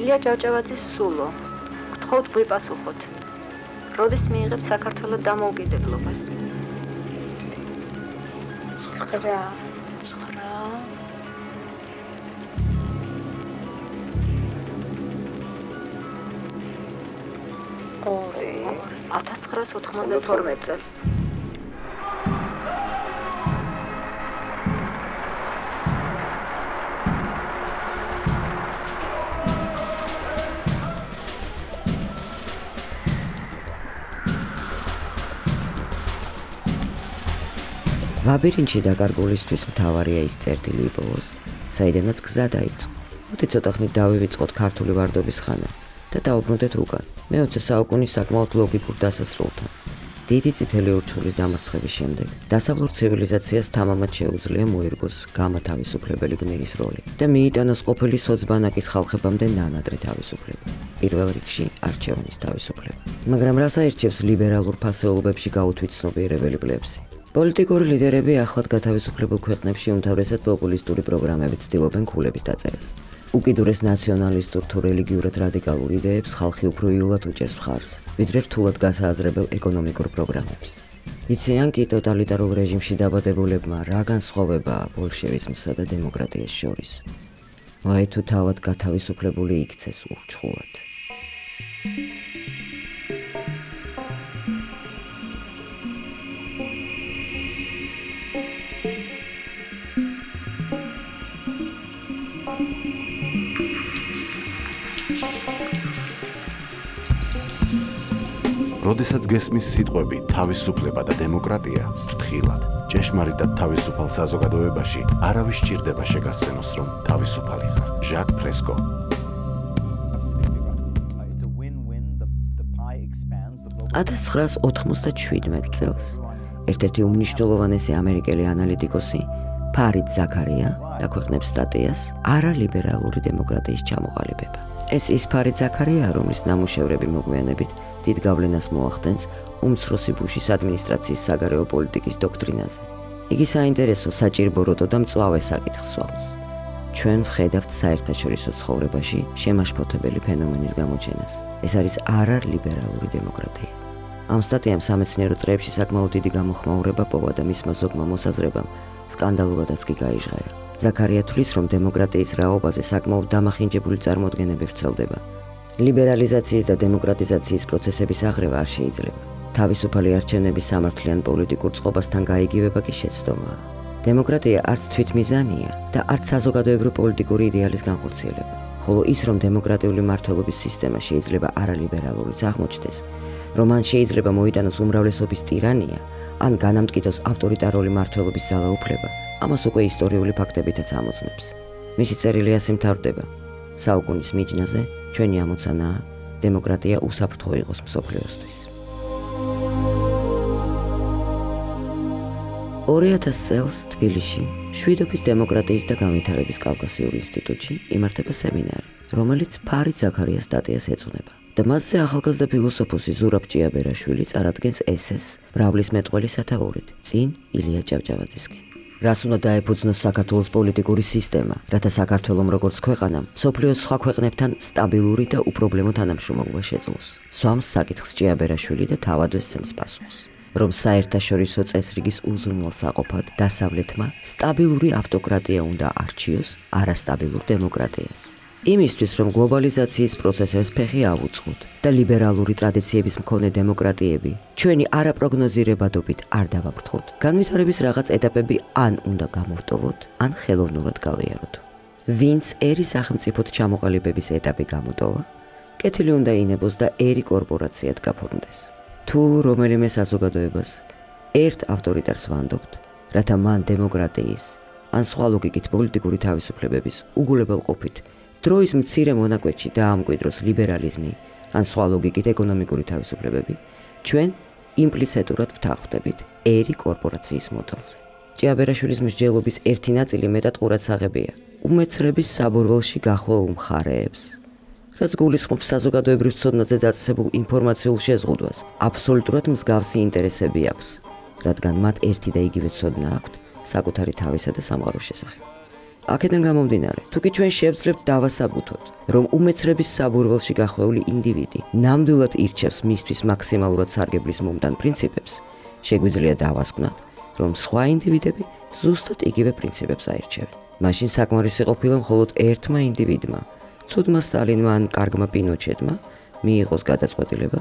Speaker 26: ილია ჭავჭავაძის სულო. გთხოვთ გვიპასუხოთ. როდის მიიღებს საქართველოს დამოუკიდებლობას? რა? რა? ორი 1992 წელს.
Speaker 1: ლაბირინთში დაკარგულისთვის მთავარია ის წერტილი იპოვოს, საიდანაც გზა დაიწყო. მოდი ცოტა ხნით დავივიწყოთ ქართული ვარდობის ხანა და დაუბრუნდეთ უკან. მე-20 საუკუნის საკმაოდ ლოგიკურ დასასრულთან. დიდი წითელი ურჩხულის დამარცხების შემდეგ დასავლურ ცივილიზაციას თამამად შეუძლია მოერგოს გამათავისუფლებელი გმირის როლი და მიიტანოს ყოფილი სოცბანაკის ხალხებამდე ნანადრე თავისუფლება. პირველ რიგში არჩევანის თავისუფლება. მაგრამ რას აირჩევს ლიბერალურ ფასეულობებში გაუთვითცნობიერებელი პლებსი? პოლიტიკური ლიდერები ახლად გათავისუფლებულ ქვეყნებში უმთავრესად პოპულისტური პროგრამებით ცდილობენ ქულების დაწერას. უკიდურეს ნაციონალისტურ თუ რელიგიურად რადიკალურ იდეებს ხალხი უფრო იულად უჭერს მხარს, ვიდრე რთულად გასააზრებელ ეკონომიკურ პროგრამებს. იციან კი ტოტალიტარულ რეჟიმში დაბადებულებმა რა განსხვავებაა ბოლშევიზმსა და დემოკრატიას შორის. ვაი თუ თავად გათავისუფლებული იქცეს ურჩხულად.
Speaker 4: როდესაც გესმის სიტყვები თავისუფლება და დემოკრატია, ფრთხილად, ჭეშმარიტად თავისუფალ საზოგადოებაში არავის ჭირდება შეგახსენოს, რომ თავისუფალი ხარ. ჟაკ ფრესკო
Speaker 1: 1997 წელს ერთ-ერთი უმნიშვნელოვანესი ამერიკელი ანალიტიკოსი ფარიდ ზაქარია აქვეყნებს სტატიას არალიბერალური დემოკრატიის ჩამოყალიბება. ეს ის ფარიდ ზაქარია, რომლის ნამუშევრები მოგვიანებით დიდ გავლენას მოახდენს უმცროსი ბუშის ადმინისტრაციის საგარეო პოლიტიკის დოქტრინაზე. იგი საინტერესო საჭირბოროტო და მწვავე საკითხს სვამს. ჩვენ ვხედავთ საერთაშორისო ცხოვრებაში შემაშფოთებელი ფენომენის გამოჩენას. ეს არის არალიბერალური დემოკრატია. ამ სტატიამ სამეცნიერო წრეებში საკმაოდ დიდი გამოხმაურება პოვა და მისმა ზოგმა მოსაზრებამ სკანდალურადაც კი გაიჟღერა. ზაქარია თulis, რომ დემოკრატიის რაობაზე საკმაოდ დამახინჯებული წარმოდგენები ვრცელდება. ლიბერალიზაციის და დემოკრატიზაციის პროცესების აღრევა არ შეიძლება. თავისუფალი არჩევნების სამართლიან პოლიტიკურ წყობასთან გაიგივება კი შეცდომაა. დემოკრატია არც თვითმიზანია და არც საზოგადოებრივი პოლიტიკური იდეალის განხორციელება. ხოლო ის, რომ დემოკრატიული მართლობის სისტემა შეიძლება არალიბერალურიც აღმოჩნდეს, რომ ან შეიძლება მოიტანოს უმრავლესობის ტირანია, ან განამტკიცოს ავტორიტარული მართლობის ძალაუფლება, ამას უკვე ისტორიული ფაქტებითაც ამოწმებს. მისი წერილი ასე მთავრდება: საუკუნის მიჯნაზე ჩვენი ამოცანაა დემოკრატია უსაფრთხო იყოს მსოფლიოსთვის. 2000 წელს თბილისში შვიდობის დემოკრატიის და განვითარების კავკასიურ ინსტიტუტში იმართება სემინარი, რომელიც ფარიდ ზაქარიას სტატიას ეძღვნება. და მასზე ახალგაზრდა ფილოსოფოსი ზურაბ ჭიაბერაშვილი წარადგენს ესეს ბრავლის მეტყველი სათაურით წინ ილია ჭავჭავაძისკენ. რას უნდა დაეფუძნოს საქართველოს პოლიტიკური სისტემა, რათა საქართველოს როგორც ქვეყანამ, სოფლიოს სხვა ქვეყნებთან სტაბილური და უპრობლემო თანამშრომლობა შეძლოს. სვამს საკითხს ჭიაბერაშვილი და თავადვეს ცემს პასუხს. რომ საერთაშორისო წესრიგის უზრუნველსაყოფად დასავლეთმა სტაბილური ავტოკრატია უნდა არჩიოს არასტაბილურ დემოკრატიას. იმისთვის, რომ გლობალიზაციის პროცესებს ფეხი ავუწყოთ და ლიბერალური ტრადიციების მქონე დემოკრატიები ჩვენი არაპროგნოზირებადობით არ დავაბრთოთ, განვითარების რაღაც ეტაპები ან უნდა გამოვტოვოთ, ან ხელოვნურად გავიაროთ. ვინც ერი სახელმწიფოთ ჩამოყალიბების ეტაპი გამოტოვა, კეთილი უნდა ინებოს და ერი კორპორაციად გაფორმდეს. თუ რომელიმე საზოგადოებას ერთ ავტორიტარს ვანდობთ, რათა მან დემოკრატიის ან სხვა ლოგიკით პოლიტიკური თავისუფლებების უგულებელყოფით დროის მცირე მონაკვეთში დაამკვიდროს ლიბერალიზმი ან სხვა ლოგიკით ეკონომიკური თავისუფლებები, ჩვენ იმპლიციტურად ვთანხმდებით ერი კორპორაციის მოდელზე. ჭიაბერაშვილის მსჯელობის ერთი ნაწილი მეტად ყურადსაღებია. უმეცრების საბურველში გახვეულ მხარეებს, რაც გულისხმობს საზოგადოებრივ ცოდნაზე დაწესებულ ინფორმაციულ შეზღუდვას, აბსოლუტურად მსგავსი ინტერესები აქვს, რადგან მათ ერთი და იგივე ცოდნა აქვთ საკუთარი თავისა და სამყაროს შესახებ. აქედან გამომდინარე, თუ კი ჩვენ შევძლებთ დავასაბუთოთ, რომ უმეცრების საბურველში გახვეული ინდივიდი ნამდვილად ირჩევს მისთვის მაქსიმალურად სარგებლის მომდან პრინციპებს, შეგვიძლია დავასკვნათ, რომ სხვა ინდივიდები ზუსტად იგივე პრინციპებს აირჩევენ. მაშინ საკმარისი ყოფილა მხოლოდ ერთმა ინდივიდმა, ცუდმა სტალინმა ან კარგმა პინოჩეტმა მიიღოს გადაწყვეტილება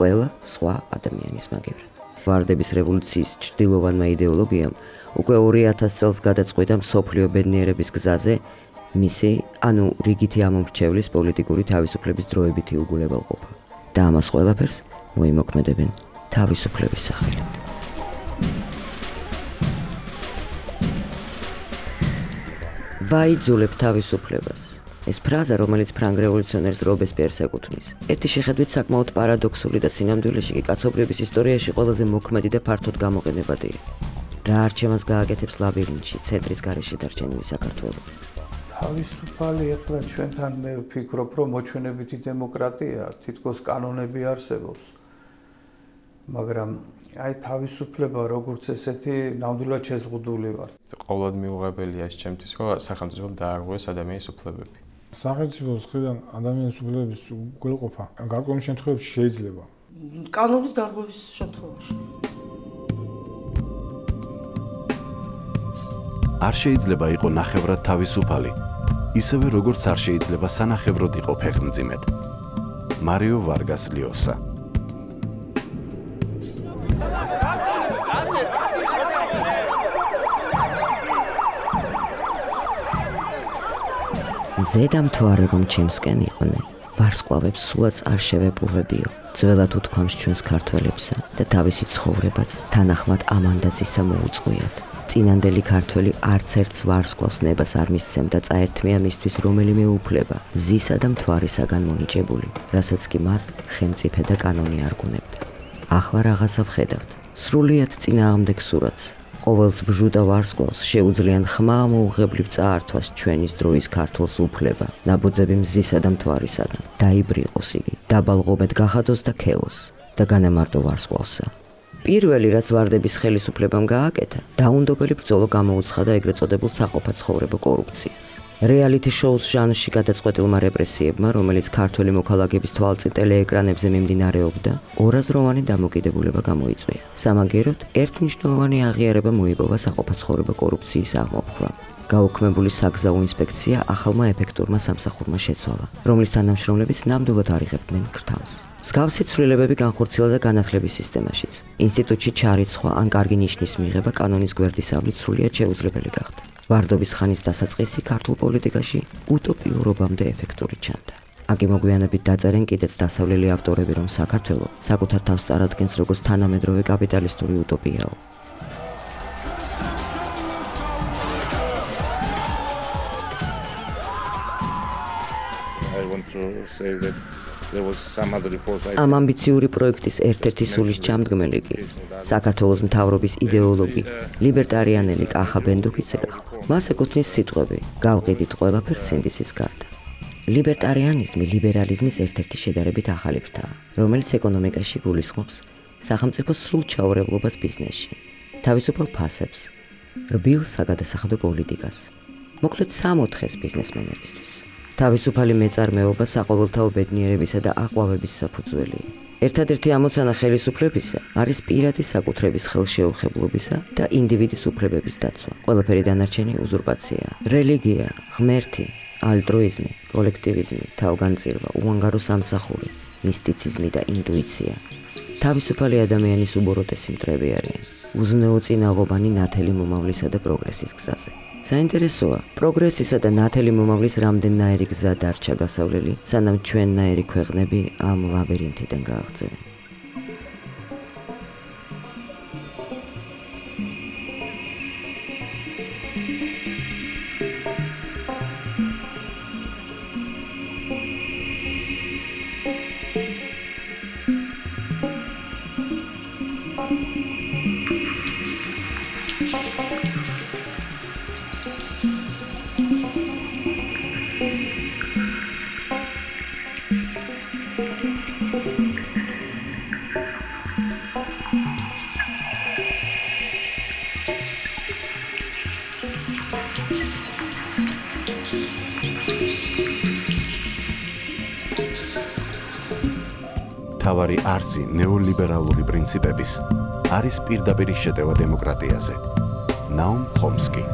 Speaker 1: ყველა სხვა ადამიანის მაგივრად. ვარდების რევოლუციის ჭრდილოვანმა იდეოლოგიამ უკვე 2000 წელს გადაწყვიტა მსოფლიო ბედნიერების გზაზე მისი, ანუ რიგითი ამომრჩევლის პოლიტიკური თავისუფლების დროებითი უგულებელყოფა. და ამას ყველაფერს მოიმოქმედებენ თავისუფლების სახელით. ვაიძულებ თავისუფლებას. ეს ფრაზა, რომელიც ფრანგ რევოლუციონერს რობესპიერს ეკუთვნის, ერთი შეხედვით საკმაოდ პარადოქსული და სინამდვილეში კი კაცობრიობის ისტორიაში ყველაზე მოქმედი და ფართოდ გამოყენებადია. რა არჩევანს გააკეთებს ლაბირინთში, ცენტრის გარეშე დარჩენილი საქართველოს?
Speaker 10: თავისუფალი ახლა ჩვენთან მე ვფიქრობ, რომ მოჩვენებითი დემოკრატია, თითქოს კანონები არსებობს. მაგრამ აი თავისუფლება როგორც ესეთი ნამდვილად შეზღუდული ვარ.
Speaker 27: ყოველდღე მიუღებელია ეს ჩემთვის, რომ სახელმწიფომ დააღვეს ადამიანის უფლებები.
Speaker 6: სახელმწიფოს ხრიდან ადამიანის უფლებების გველყოფა გარკვეულ შემთხვევებში შეიძლება.
Speaker 15: კანონის დარღვევის შემთხვევაში.
Speaker 4: არ შეიძლება იყო ნახევრად თავისუფალი, ისევე როგორც არ შეიძლება სანახევროდ იყო ფეხმძიმედ. მარიო ვარგას ლიოსა
Speaker 1: ზედამთვარე რომ ჩემსკენ იყვნენ. ვარსკვლავებს სულაც არ შევეპოვებიო ძველად უთქვამს ჩვენს ქართველებსა და თავისი ცხოვრებაც თანახმად ამანდაზისა მოუწყვიათ წინანდელი ქართველი არც ერთს ვარსკვლავს ნებას არ მისცემდა წაერთმია მისთვის რომელიმე უფლება ზისა და მთვარისაგან მონიჭებული რასაც კი მას ხელმწიფე და კანონი არ გუნებდა ახლა რაღაცა ვხედავთ სრულიად წინააღმდეგ სურათს ყოველს ბჟუტა ვარსკვლავს შეუძლიათ ხმა მოუღებლივ წაართვას ჩვენის დროის ქართულს უფლება ნაბოძები მზისა და მთვარისაგან. დაიბრიყოს იგი დაბალღობეთ გახადოს და ქელოს და განემარტო ვარსკვლავსა პირველი რაც ვარდების ხელისუფლებამ გააკეთა დაუნდობელი ბრძოლა გამოუცხადა ეგრეთ წოდებულ საყოფა ცხოვრება კორუფციას რეალიტი შოუს ჟანრში გადაწყვეტილმა რეპრესიებმა, რომელიც ქართველი მოქალაქეების თვალწინ ტელეეკრანებზე მიმდინარეობდა, ორაზროვანი დამოკიდებულება გამოიწვია. სამაგეროდ, ერთნიშნულოვანი აღიარება მოიპოვა საყოფაცხოვრებო კორუფციის აღმოფხვრამ. გაუქმებული საგზაო ინსპექცია ახალმა ეფექტურმა სამსახურმა შეცვალა, რომლის თანამშრომლებიც ნამდვილად არიღებდნენ ქრთამს. მსგავსი ცვლილებები განხორციელა და განათლების სისტემაშიც. ინსტიტუტში ჩარიცხვა ან კარგი ნიშნის მიღება კანონის გვერდისავლით სრულიად შეუძლებელი გახდა. ვარდობის ხანის დასაწყისი ქართულ პოლიტიკაში უტოპიურობამდე ეფექტური ჩანდა. აგი მოგვიანებით დაწერენ კიდეც დასავლელი ავტორები, რომ საქართველოს საკუთარ თავს წარადგენს როგორც თანამედროვე კაპიტალისტური უტოპიაო.
Speaker 27: Say that there was some other report
Speaker 1: ამ ამბიციური პროექტის ერთ-ერთი სულის ჩამდგმელი კი. საქართველოს მთავრობის იდეოლოგი ლიბერტარიანელი კახა ბენდუკიც ეკახლა მას ეკუთვნის სიტყვები. გავყიდით ყველაფერს სინდისის გარდა. ლიბერტარიანიზმი ლიბერალიზმის ერთ-ერთი შედარებით ახალი ფრთაა რომელიც ეკონომიკაში გულისხმობს სახელმწიფოს სრულ ჩაურევლობას ბიზნესში თავისუფალ ფასებს რბილ საგადასახადო პოლიტიკას მოკლედ სამოთხეს ბიზნესმენებისთვის თავისუფალი მეწარმეობა საყოველთაო ბედნიერებისა და აყვავების საფუძველია. ერთადერთი ამოცანა ხელისუფლებისა არის პირადი საკუთრების ხელშეუხებლობისა და ინდივიდის უფლებების დაცვა. ყველაფერი დანარჩენი უზურპაცია. რელიგია, ღმერთი, ალტრუიზმი, კოლექტივიზმი, თავგანწირვა, უანგარო სამსახური, მისტიციზმი და ინტუიცია. თავისუფალი ადამიანის უბოროტესი მტრები არიან. უზნეო წინაღობანი ნათელი მომავლისა და პროგრესის გზაზე. საინტერესოა, პროგრესისა და ნათელი მომავლის რამდენნაირი გზა დარჩა გასავლელი, სანამ ჩვენნაირი ქვეყნები ამ ლაბირინთიდან გააღწევენ.
Speaker 4: პრინციპების არის პირდაპირი შეტევა დემოკრატიაზე. ნაუმ ხომსკი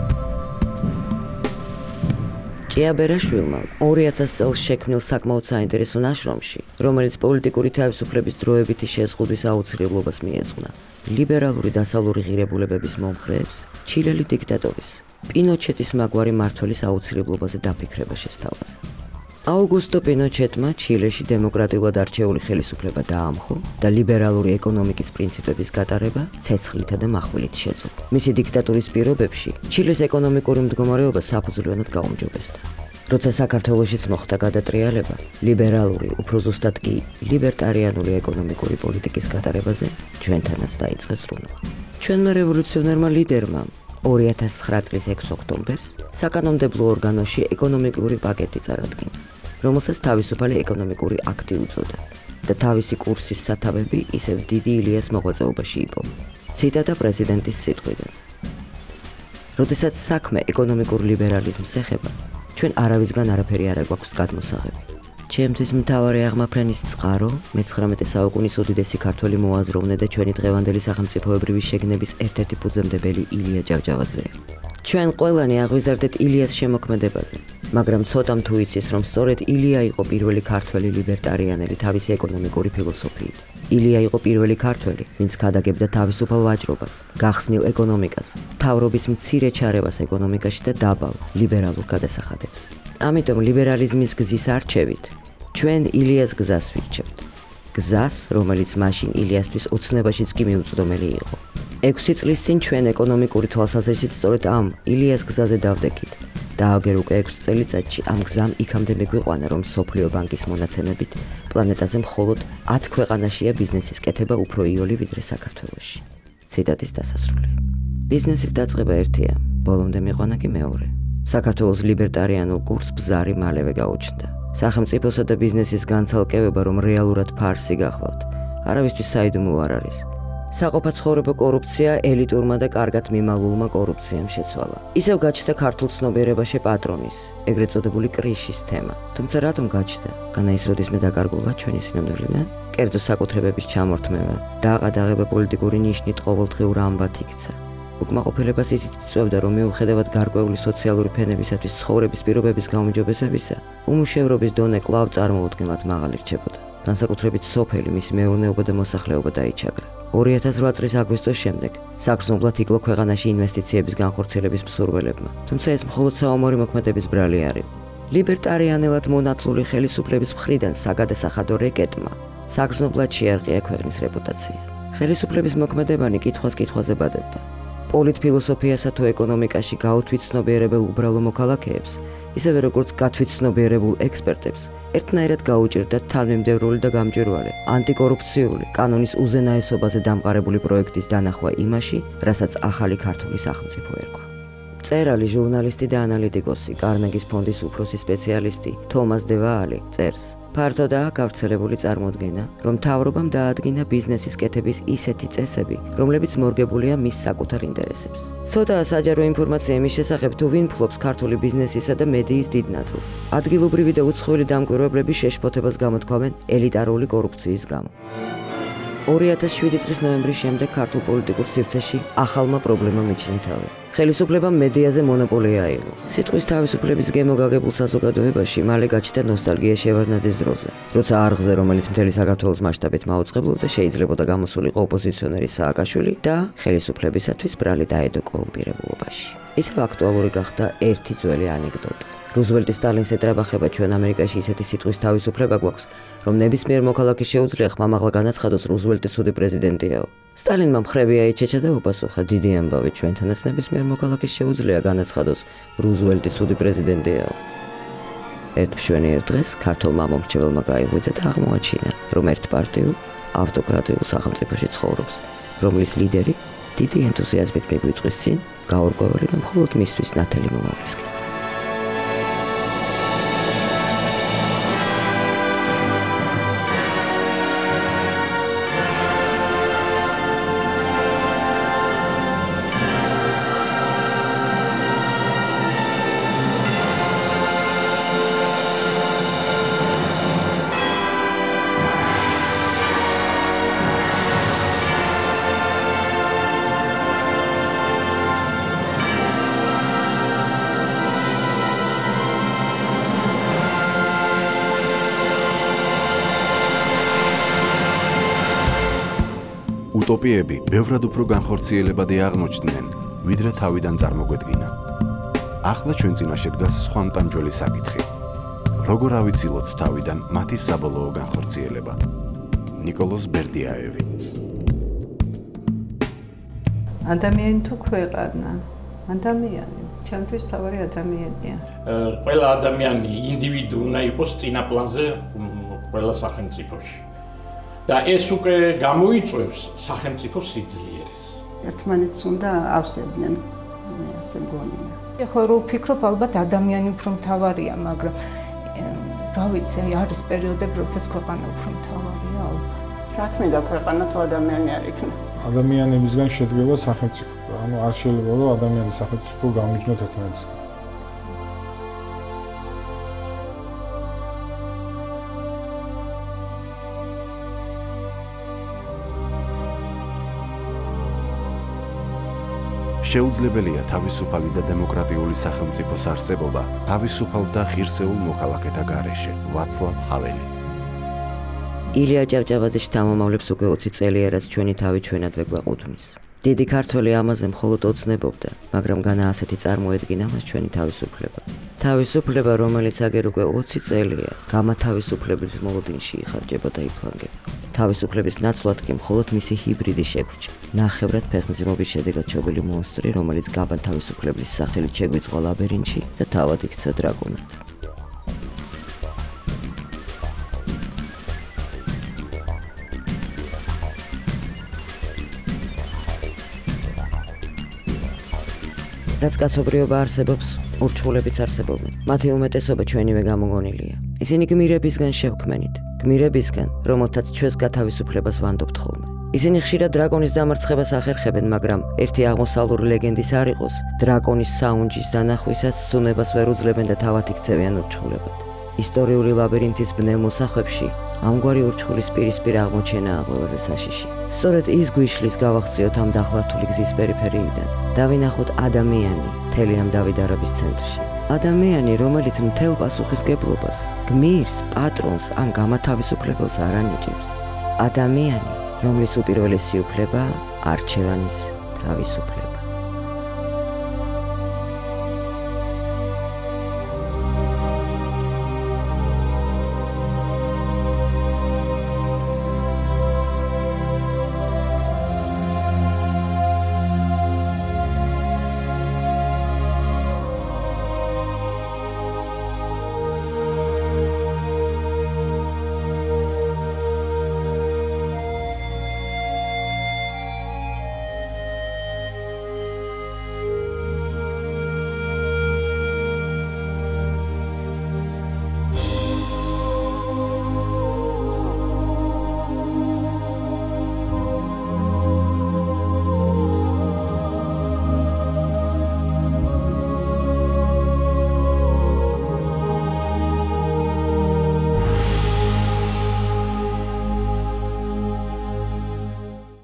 Speaker 1: ჭიაბერაშვილმა 2000 წელს შექმნილ საკმაოდ საინტერესო ნაშრომში, რომელიც პოლიტიკური თავისუფლების დროებითი შეზღუდვის აუცილებლობას მიეძღვნა, ლიბერალური დასავლური ღირებულებების მომხრეებს ჩილელი დიქტატორის პინოჩეტის მაგვარი მართლის აუცილებლობაზე დაფიქრება შესთავაზა. აუგუსტო პინოჩეტმა ჩილეში დემოკრატიულად არჩეული ხელისუფლება დაამხო და ლიბერალური ეკონომიკის პრინციპების გატარება ცეცხლითა და מחვილით შეძლო. მისი დიქტატურის პირობებში ჩილეს ეკონომიკური მდგომარეობა საფუძვლიანად გაუმჯობესდა. როცა საქართველოსიც მოხდა გადატრიალება, ლიბერალური, უფრო ზუსტად კი ლიბერტარიანული ეკონომიკური პოლიტიკის გატარებაზე ჩვენთანაც დაიწყეს რუნა. ჩვენმა რევოლუციონერმა ლიდერმა 2009 წლის 6 ოქტომბერს საკანონმდებლო ორგანოში ეკონომიკური პაკეტი წარადგინა, რომელსაც თავისუფალი ეკონომიკური აქტი უწოდა და თავისი კურსის სათავები ისევ დიდი ილიას მოღვაწეობაში იპოვა. ციტატა პრეზიდენტის სიტყვიდან. როდესაც საქმე ეკონომიკურ ლიბერალიზმს ეხება, ჩვენ არავისგან არაფერი არ გვაქვს გადმოსაღები. ჩემთვის მთავარი აღმაფრენის წყარო მე-19 საუკუნის უდიდესი ქართველი მოაზროვნე და ჩვენი დღევანდელი სახელმწიფოებრივი შეგნების ერთ-ერთი ფუძემდებელი ილია ჭავჭავაძეა. ჩვენ ყველანი აღვიზარდეთ ილიას შემოქმედებაზე, მაგრამ ცოტამ თუ იცის, რომ სწორედ ილია იყო პირველი ქართველი ლიბერტარიანელი თავისი ეკონომიკური ფილოსოფიით. ილია იყო პირველი ქართველი, ვინც გადაგებდა თავისუფალ ვაჭრობას, გახსნილ ეკონომიკას, თავრობის მცირე ჩარევას ეკონომიკაში და დაბალ ლიბერალურ გადასახადებს. ამიტომ ლიბერალიზმის გზის არჩევით ჩვენ ილიას გზას ვირჩევთ. გზას, რომელიც მაშინ ილიასთვის ოცნებაშიც კი მიუწვდომელი იყო. 6 წლის წინ ჩვენ ეკონომიკური თვალსაზრისით სწორედ ამ ილიას გზაზე დავდექით. და აგერ უკვე 6 წელიწადში ამ გზამ იქამდე მეგვიყვანა, რომ სოფლიო ბანკის მონაცემებით პლანეტაზე მხოლოდ 10 ქვეყანაშია ბიზნესის კეთება უფრო იოლი ვიდრე საქართველოში. ციტატის დასასრული. ბიზნესის დაწყება ერთია, ბოლომდე მიყვანა კი მეორე. საქართველოს ლიბერტარიანულ კურსს ბზარი მალევე გაუჩნდა. სახელმწიფოსა და ბიზნესის განცალკევება რომ რეალურად ფარსი გახლავთ, არავისთვის საიდუმლო არ არის. საყოფაცხოვრებო კორუფცია ელიტურმა და კარგად მიმალულმა კორუფციამ შეცვალა. ისევ გაჩნდა ქართულ ცნობიერებაში პატრონის, ეგრეთ წოდებული კრიშის თემა. თუმცა რატომ გაჩნდა? განა ის როდისმე დაკარგულა ჩვენი სინამდვილიდან? კერძო საკუთრებების ჩამორთმევა და აყადაღება პოლიტიკური ნიშნით ყოველდღიურ ამბად იქცა. უკმაყოფილებას ისიც წვევდა, რომ მიუხედავად გარკვეული სოციალური ფენებისათვის ცხოვრების პირობების გაუმჯობესებისა, უმუშევრობის დონე კვლავ წარმოუდგენლად მაღალი რჩებოდა. განსაკუთრებით სოფელი, მისი მეურნეობა და მოსახლეობა დაიჩაგრა. 2008 წლის აგვისტოს შემდეგ საქსნობლად იკლო ქვეყანაში ინვესტიციების განხორციელების მსურველებმა. თუმცა ეს მხოლოდ საომარი მოქმედების ბრალი არ იყო. ლიბერტარიანელად მონათლული ხელისუფლების მხრიდან საგადასახადო რეკეტმა საქსნობლად შეარყია ქვეყნის რეპუტაცია. ხელისუფლების მოქმედებანი კითხვას კითხვაზე ბადებდა. პოლიტფილოსოფიასა თუ ეკონომიკაში გაუთვიცნობიერებელ უბრალო მოქალაქეებს ისევე როგორც გათვითცნობიერებულ ექსპერტებს, ერთნაირად გაუჭირდათ თანმიმდევრული და გამჭვირვალე ანტიკორუფციული კანონის უზენაესობაზე დამყარებული პროექტის დანახვა იმაში, რასაც ახალი ქართული სახელმწიფო ერქვა. წერალი ჟურნალისტი და ანალიტიკოსი, კარნეგის ფონდის უფროსი სპეციალისტი თომას დევაალი წერს: ფართოდაა გავრცელებული წარმოდგენა, რომ თავრობამ დაადგინა ბიზნესის კეთების ისეთი წესები, რომლებიც მორგებულია მის საკუთარ ინტერესებს. ცოტაა საჯარო ინფორმაცია იმის შესახებ, თუ ვინ ფლობს ქართული ბიზნესისა და მედიის დიდ ნაწილს. ადგილობრივი და უცხოელი დამკვირვებლები შეშფოთებას გამოთქვამენ ელიტარული კორუფციის გამო. 2007 წლის ნოემბრის შემდეგ ქართულ პოლიტიკურ სივრცეში ახალმა პრობლემამ მიჩნია თავი. ხელისუფლებამ მედიაზე მონოპოლია აიღო. სიტყვის თავისუფლების გემოგაგებულ საზოგადოებაში მალე გაჩნდა ნოსტალგია შევარდნაძის დროზე, როცა არღზე, რომელიც მთელი საქართველოს მასშტაბით მაუწყებლობდა, შეიძლებოდა გამოსულიყო ოპოზიციონერი სააკაშვილი და ხელისუფლებისათვის ბრალი დაედო კორუმპირებულობაში. ისევ აქტუალური გახდა ერთი ძველი ანეკდოტა. რუზველტი სტალინს ეტრაბახება ჩვენ ამერიკაში ისეთი სიტყვის თავისუფლება გვაქვს, რომ ნებისმიერ მოქალაქეს შეუძლია ხმამაღლა განაცხადოს რუზველტი ცუდი პრეზიდენტიაო. სტალინმა მხრები აიჩეჩა და უპასუხა დიდი ამბავი ჩვენთანაც ნებისმიერ მოქალაქეს შეუძლია განაცხადოს რუზველტი ცუდი პრეზიდენტიაო. ერთ მშვენიერ დღეს ქართულმა მომრჩეველმა გაიღვიძა და აღმოაჩინა, რომ ერთ პარტიულ ავტოკრატიულ სახელმწიფოში ცხოვრობს, რომლის ლიდერი დიდი ენთუზიაზმით მიგვიწვის წინ გაურკვეველი და მხოლოდ მისთვის ნათელი მომავლისკენ.
Speaker 4: უტოპიები ბევრად უფრო განხორციელებადი აღმოჩნდნენ, ვიდრე თავიდან წარმოგვედგინა. ახლა ჩვენ წინაშე დგას სხვა მტანჯველი საკითხი. როგორ ავიცილოთ თავიდან მათი საბოლოო განხორციელება? نيكოლოზ ბერდიაევი.
Speaker 14: ადამიანი თუ ქვეყანა, ადამიანი ჩემთვის თავი ადამიანია.
Speaker 28: ყველა ადამიანი ინდივიდი უნდა იყოს წინაპლანზე ყველა სახელმწიფოში. და ეს უკვე გამოიწვევს სახელმწიფო სიძლიერეს.
Speaker 7: ერთმანეთს უნდა ავსებდნენ, მე ასე მგონია.
Speaker 20: ეხლა რო ვფიქრობ, ალბათ ადამიანი უფრო მთავარია, მაგრამ რა ვიცი, არის პერიოდები, როდესაც ქვეყანა უფრო მთავარია, ალბათ.
Speaker 7: რა თქმა ქვეყანა თუ ადამიანი არ იქნება.
Speaker 6: ადამიანებისგან შედგება სახელმწიფო. ანუ არ შეიძლება რომ ადამიანის სახელმწიფო გამიჯნოთ ერთმანეთს.
Speaker 4: შეუძლებელია თავისუფალი და დემოკრატიული სახელმწიფოს არსებობა თავისუფალ და ღირსეულ მოქალაქეთა გარეშე. ვაცლავ ჰაველი.
Speaker 1: ილია ჭავჭავაძე შთამომავლებს უკვე 20 წელია რაც ჩვენი თავი ჩვენად ვეგვაყუთვნის. დიდი ქართველი ამაზე მხოლოდ ოცნებობდა, მაგრამ განა ასეთი წარმოედგინა მას ჩვენი თავისუფლება. თავისუფლება, რომელიც აგერ უკვე 20 წელია, გამათავისუფლების მოლოდინში იხარჯება და იფლანგება. თავისუფლების ნაცვლად კი მხოლოდ მისი ჰიბრიდი შეგვჭა. ნახევრად ფეხმძიმობის შედეგად ჩობილი მონსტრი, რომელიც გაბან თავისუფლების სახელით შეგვიწყო ლაბერინთში და თავად იქცა დრაკონად. რაც კაცობრიობა არსებობს, ურჩხულებიც არსებობენ. მათი უმეტესობა ჩვენივე გამოგონილია. ისინი გმირებისგან შევქმენით, გმირებისგან, რომელთაც ჩვენს გათავისუფლებას ვანდობთ ხოლმე. ისინი ხშირად დრაკონის დამარცხებას ახერხებენ, მაგრამ ერთი აღმოსავლური ლეგენდის არ იყოს, დრაკონის საუნჯის დანახვისას ცუნებას ვერ უძლებენ და თავად იქცევიან ურჩხულებად. ისტორიული ლაბირინთის ბნელ მოსახვებში ამგვარი ურჩხულის პირისპირ აღმოჩენაა ყველაზე საშიში. სწორედ ის გვიშლის გავახციოთ ამ დახლართული გზის პერიფერიიდან. დავინახოთ ადამიანი თელი ამ დავიდარების ცენტრში. ადამიანი, რომელიც მთელ პასუხისგებლობას გმირს, პატრონს ან გამათავისუფლებელს არ ანიჭებს. ადამიანი, რომლის უპირველესი უფლება არჩევანის თავისუფლება.